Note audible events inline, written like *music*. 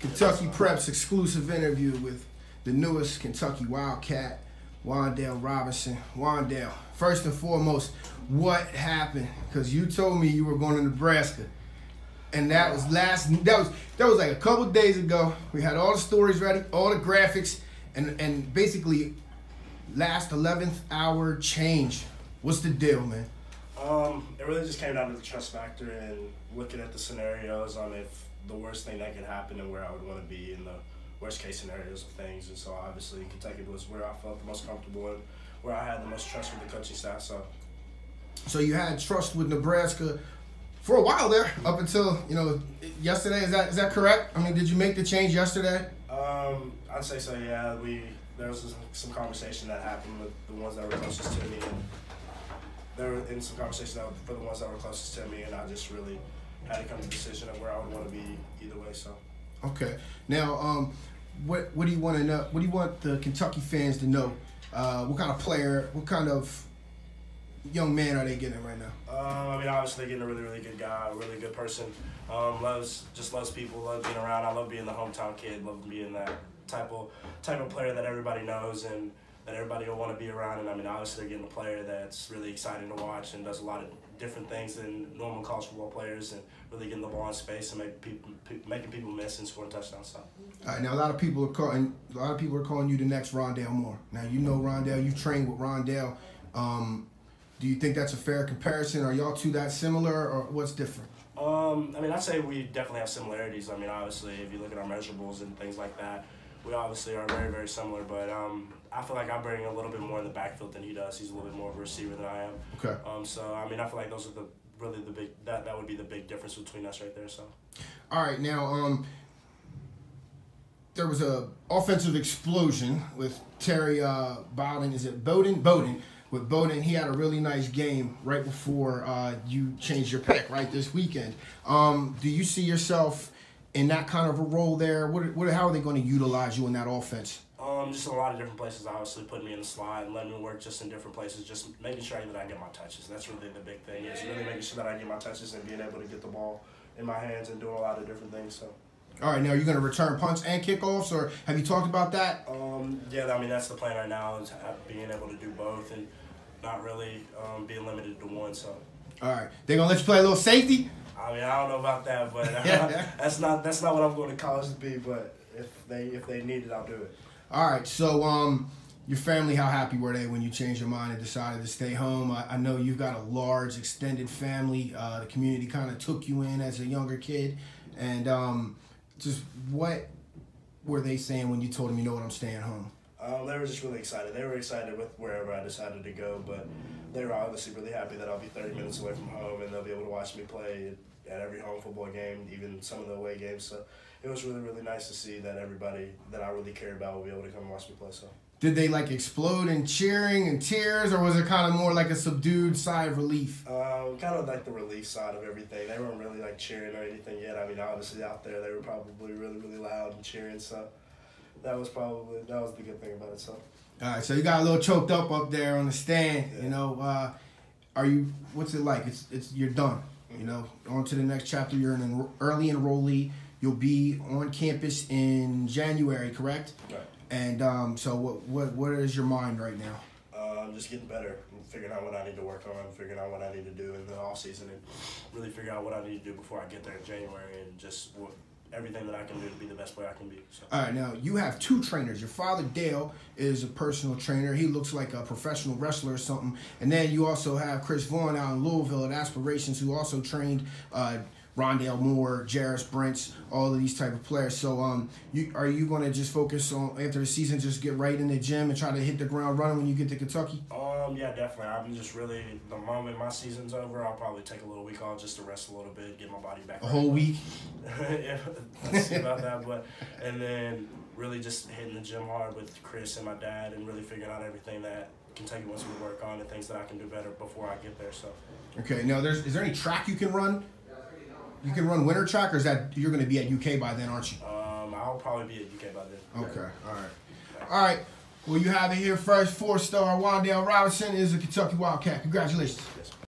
Kentucky Preps exclusive interview with the newest Kentucky Wildcat, Wan'Dale Robinson. Wan'Dale, first and foremost, what happened? Because you told me you were going to Nebraska. And that was last that was that was like a couple days ago. We had all the stories ready, all the graphics, and and basically last eleventh hour change. What's the deal, man? Um, it really just came down to the trust factor and looking at the scenarios on if the worst thing that could happen and where I would want to be in the worst case scenarios of things. And so obviously Kentucky was where I felt the most comfortable and where I had the most trust with the coaching staff. So, so you had trust with Nebraska for a while there, up until you know yesterday. Is that is that correct? I mean, did you make the change yesterday? Um, I'd say so. Yeah, we there was some conversation that happened with the ones that were closest to me, and there were in some conversation that for the ones that were closest to me, and I just really had to come to a decision of where I would want to be either way. So. Okay. Now, um, what what do you want to know? What do you want the Kentucky fans to know? Uh, what kind of player? What kind of young man are they getting right now? Um, I mean, obviously they're getting a really, really good guy, a really good person. Um, loves just loves people, loves being around. I love being the hometown kid. Love being that type of type of player that everybody knows and that everybody will want to be around. And I mean, obviously they're getting a player that's really exciting to watch and does a lot of different things than normal college football players, and really getting the ball in space and make people making people miss and scoring touchdowns. So. All right, now a lot of people are calling a lot of people are calling you the next Rondale Moore. Now you know Rondale, you've trained with Rondale. Um, do you think that's a fair comparison? Are y'all two that similar, or what's different? Um, I mean, I'd say we definitely have similarities. I mean, obviously, if you look at our measurables and things like that, we obviously are very, very similar. But um, I feel like I bring a little bit more in the backfield than he does. He's a little bit more of a receiver than I am. Okay. Um, so I mean, I feel like those are the really the big that that would be the big difference between us right there. So. All right, now um, there was a offensive explosion with Terry uh, Bowden. Is it Bowden? Bowden. With Bowden, he had a really nice game right before uh, you changed your pick, right this weekend. Um, do you see yourself? In that kind of a role there? What, what how are they going to utilize you in that offense? Um, just a lot of different places. Obviously, putting me in the slot and letting me work just in different places. Just making sure that I get my touches. That's really the big thing. Is really making sure that I get my touches and being able to get the ball in my hands and doing a lot of different things. So. All right, now you're going to return punts and kickoffs, or have you talked about that? Um, yeah, I mean that's the plan right now is being able to do both and not really um, being limited to one. So. All right, they're gonna let you play a little safety. I mean, I don't know about that, but *laughs* *laughs* that's not that's not what I'm going to college to be. But if they if they need it, I'll do it. All right. So, um, your family, how happy were they when you changed your mind and decided to stay home? I, I know you've got a large extended family. Uh, the community kind of took you in as a younger kid, and um, just what were they saying when you told them, you know what, I'm staying home? Um, they were just really excited. They were excited with wherever I decided to go, but they were obviously really happy that I'll be 30 minutes away from home and they'll be able to watch me play at every home football game, even some of the away games. So it was really, really nice to see that everybody that I really care about will be able to come and watch me play. So. Did they like explode in cheering and tears, or was it kind of more like a subdued sigh of relief? Um, kind of like the relief side of everything. They weren't really like cheering or anything yet. I mean, obviously out there they were probably really, really loud and cheering. So that was probably that was the good thing about it. So. All right, so you got a little choked up up there on the stand. Yeah. You know, uh, are you? What's it like? It's it's you're done. You know, on to the next chapter. You're an early enrollee. You'll be on campus in January, correct? Right. And um, so, what what what is your mind right now? Uh, I'm just getting better, figuring out what I need to work on, figuring out what I need to do in the off season, and really figure out what I need to do before I get there in January, and just what everything that I can do to be the best player I can be. So. All right, now you have two trainers. Your father Dale is a personal trainer. He looks like a professional wrestler or something. And then you also have Chris Vaughn out in Louisville at Aspirations, who also trained uh, Rondale Moore, Jarris Brents, all of these type of players. So, um, you are you going to just focus on after the season, just get right in the gym and try to hit the ground running when you get to Kentucky? Um, yeah, definitely. I'm just really the moment my season's over, I'll probably take a little week off just to rest a little bit, get my body back. A whole week. *laughs* yeah, let's see about that. But and then really just hitting the gym hard with Chris and my dad, and really figuring out everything that Kentucky wants me to work on and things that I can do better before I get there. So. Okay. Now, there's is there any track you can run? You can run winter track, or is that you're going to be at UK by then, aren't you? Um, I'll probably be at UK by then. Okay. All right. All right. Well, you have it here first. Four star Wan'Dale Robinson is a Kentucky Wildcat. Congratulations.